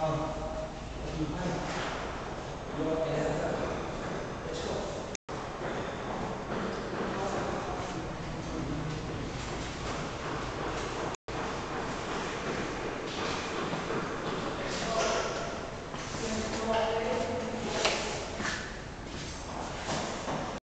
Ờ, you hay.